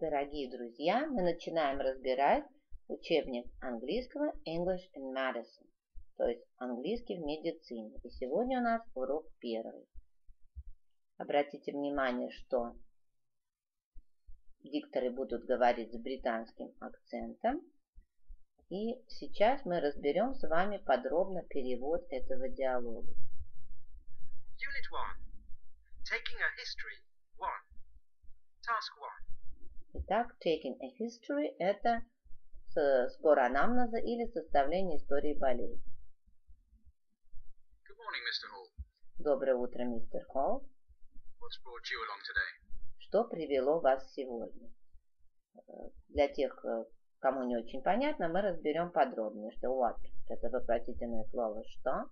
Дорогие друзья, мы начинаем разбирать учебник английского English in Medicine, то есть английский в медицине. И сегодня у нас урок первый. Обратите внимание, что дикторы будут говорить с британским акцентом. И сейчас мы разберем с вами подробно перевод этого диалога. Unit 1. Taking a history 1. Task 1. Итак, taking a history – это сбор анамнеза или составление истории болезни. Good morning, Mr. Hall. Доброе утро, мистер Холл. What's brought you along today? Что привело вас сегодня? Э, Для тех, э, кому не очень понятно, мы разберем подробнее, что what – это вопросительное слово «что».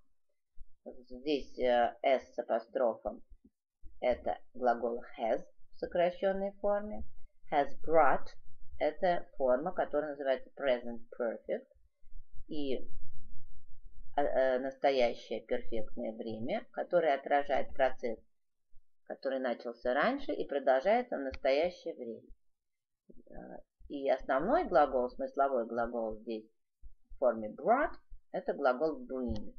Здесь э, s с апострофом – это глагол has в сокращенной форме. Has brought – это форма, которая называется present perfect. И настоящее перфектное время, которое отражает процесс который начался раньше и продолжается в настоящее время. И основной глагол, смысловой глагол здесь в форме brought, это глагол bring.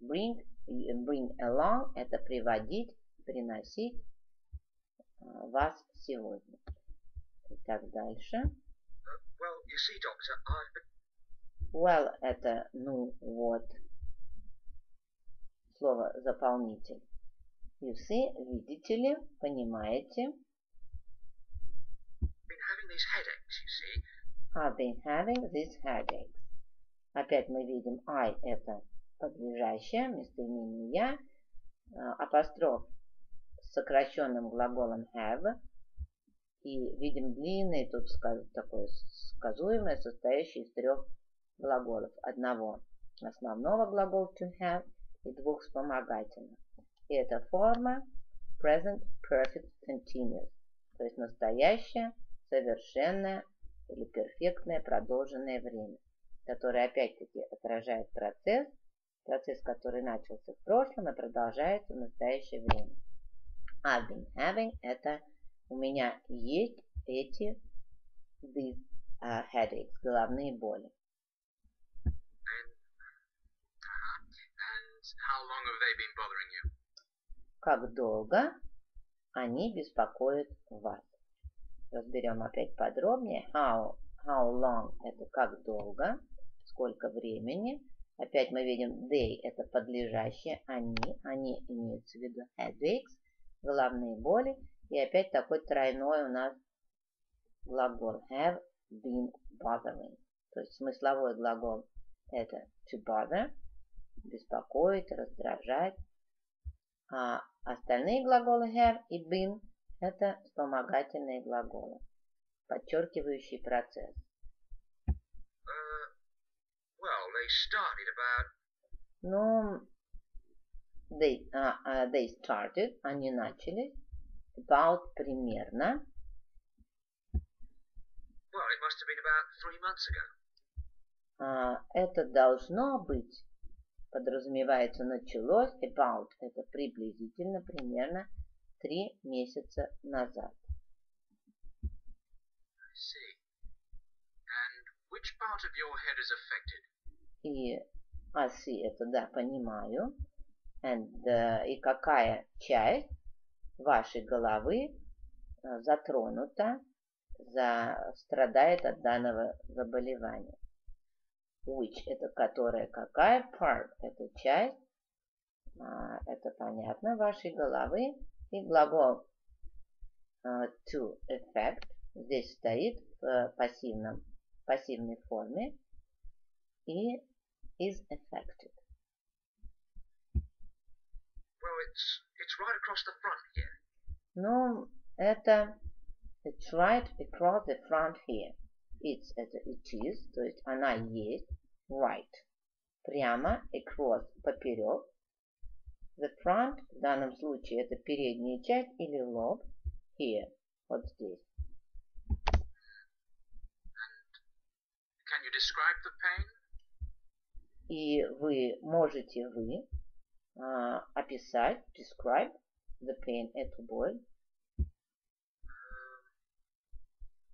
Bring, bring along – это приводить, приносить вас сегодня. Итак, дальше. Well, you see, Doctor, I've... Well – это ну вот. Слово заполнитель. You see, видите ли, понимаете. been having these headaches, you see. I've been having these headaches. Опять мы видим I – это подлежащее, местоимение я, апостроф с сокращенным глаголом have, и видим длинный, тут такое сказуемое, состоящее из трех глаголов. Одного основного глагола to have и двух вспомогательных. И эта форма present perfect continuous, то есть настоящее, совершенное или перфектное продолженное время, которое опять-таки отражает процесс, процесс, который начался в прошлом и продолжается в настоящее время. I've been having – это у меня есть эти these uh, headaches, головные боли. And, and how long have they been bothering you? как долго они беспокоят вас. Разберем опять подробнее. How, how long – это как долго, сколько времени. Опять мы видим they – это подлежащие, они, они имеются в виду headaches, головные боли. И опять такой тройной у нас глагол have been bothering. То есть смысловой глагол – это to bother, беспокоить, раздражать. А остальные глаголы have и been – это вспомогательные глаголы, подчеркивающие процесс. Uh, well, they started about... Ну, they, uh, uh, they started, они начали, about примерно. Well, it must have been about three months ago. Uh, это должно быть подразумевается началось about, это приблизительно, примерно три месяца назад. I see. And which part of your head is affected? И I see, это да, понимаю. And, uh, и какая часть вашей головы uh, затронута, за, страдает от данного заболевания which это которая какая, part это часть, а, это понятно, вашей головы, и глагол а, to effect здесь стоит в пассивном, пассивной форме и is affected. Well, it's, it's right across the front here. Ну, это it's right across the front here. It's это it is, то есть она есть, right, прямо, across, поперек. The front в данном случае это передняя часть или лоб, here, вот здесь. Can you describe the pain? И вы можете вы а, описать, describe the pain, эту боль.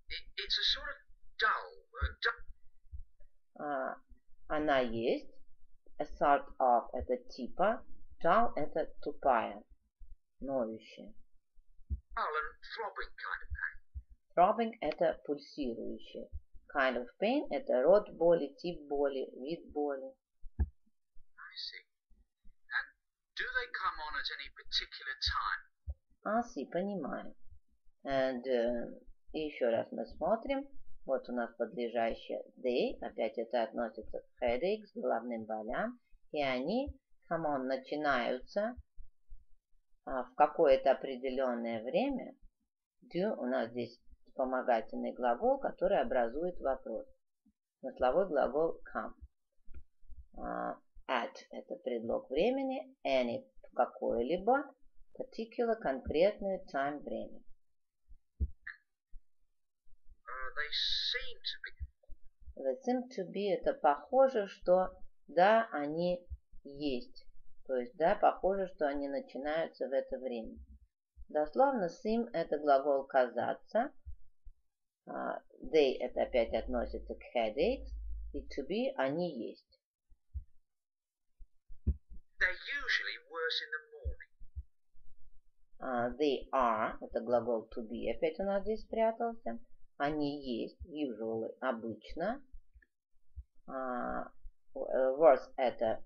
it's a sort of dull, uh, dull. А, она есть. A sort of это типа. Dull это тупая, ноющая. dull and throbbing kind of pain. Throbbing это пульсирующая. Kind of pain это род боли, тип боли, вид боли. I see. Do they come on at any particular time? Аси, понимаю. And, э, и еще раз мы смотрим. Вот у нас подлежащее they. Опять это относится к headaches, головным болям. И они, come on, начинаются а, в какое-то определенное время. Do у нас здесь вспомогательный глагол, который образует вопрос. Смысловой глагол come. А, at – это предлог времени, any – какое-либо, particular – конкретное, time – время. Uh, they seem to be. The seem to be – это похоже, что да, они есть. То есть, да, похоже, что они начинаются в это время. Дословно seem – это глагол казаться. Uh, they – это опять относится к headaches. И to be – они есть. They're usually worse in the morning. Uh, they are – это глагол to be, опять у нас здесь спрятался. Они есть, usually, обычно. Uh, worse – это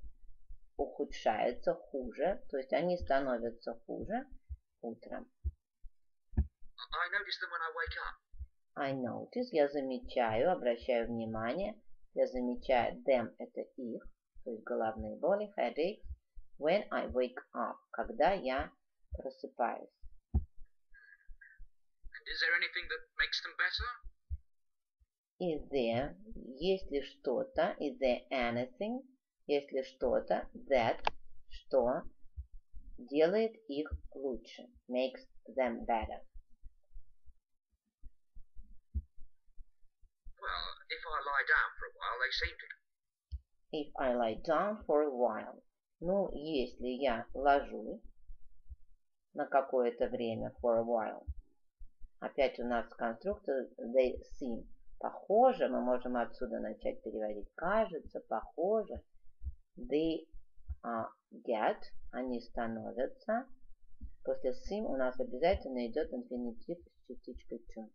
ухудшается, хуже. То есть они становятся хуже утром. I notice them when I wake up. I notice, я замечаю, обращаю внимание. Я замечаю them – это их, то есть головные боли, headaches. When I wake up, когда я просыпаюсь. And is there anything that makes them better? Is there, есть ли что-то, is there anything, есть ли что-то, that, что делает их лучше, makes them better. Well, if I lie down for a while, they seem to. If I lie down for a while. Ну, если я ложусь на какое-то время, for a while. Опять у нас конструктор they seem. Похоже, мы можем отсюда начать переводить. Кажется, похоже. They uh, get, они становятся. После seem у нас обязательно идет инфинитив с частичкой to.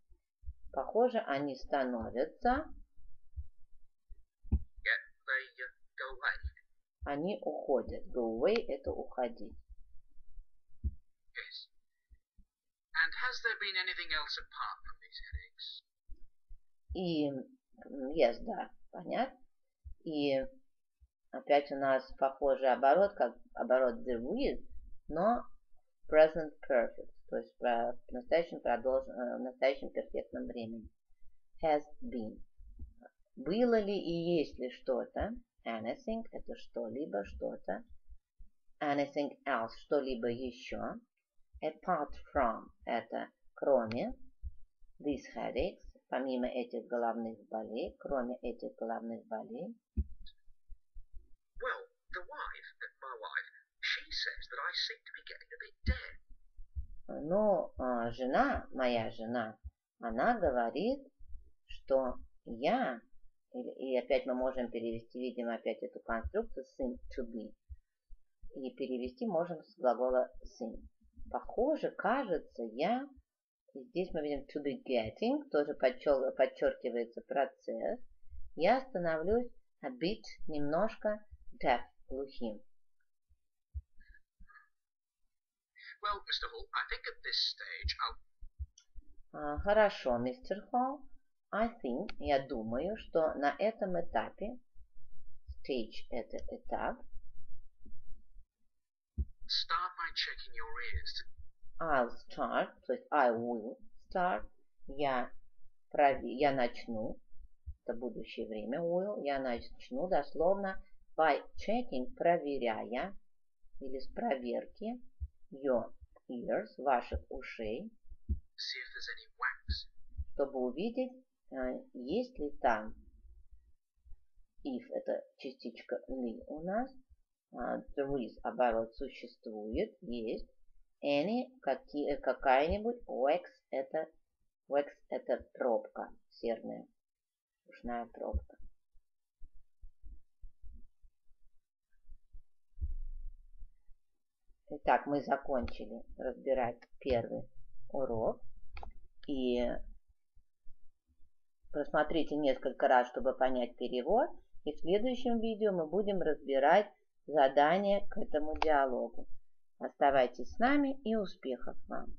Похоже, они становятся, Yet they uh, go away. Они уходят. Go away – это уходить. Yes. And has there been anything else apart from these headaches? И, yes, да, понятно. И опять у нас похожий оборот, как оборот there with, но present perfect, то есть в настоящем, продолж... э, в настоящем перфектном времени. Has been. Было ли и есть ли что-то? Anything – это что-либо, что-то. Anything else – что-либо еще. Apart from – это кроме. These headaches – помимо этих головных болей, кроме этих головных болей. Well, the wife, my wife, she says that I seem to be getting a bit dead. Но а, жена, моя жена, она говорит, что я, и, и опять мы можем перевести, видимо, опять эту конструкцию seem to be. И перевести можем с глагола seem. Похоже, кажется, я, и здесь мы видим to be getting, тоже подчер- подчеркивается процесс. Я становлюсь a bit, немножко deaf, глухим. Well, Mr. Hall, I think at this stage I'll. А, Хорошо, мистер Холл. I think, я думаю, что на этом этапе, stage – это этап, start by checking your ears. I'll start, то есть I will start, я, прови- я начну, это будущее время, will, я начну дословно by checking, проверяя, или с проверки your ears, ваших ушей, See if there's any wax. чтобы увидеть, есть ли там, if это частичка ли у нас, а, there is оборот существует, есть, any, какие, какая-нибудь, wax это Wax – это пробка серная, ушная пробка. Итак, мы закончили разбирать первый урок. И просмотрите несколько раз, чтобы понять перевод. И в следующем видео мы будем разбирать задание к этому диалогу. Оставайтесь с нами и успехов вам!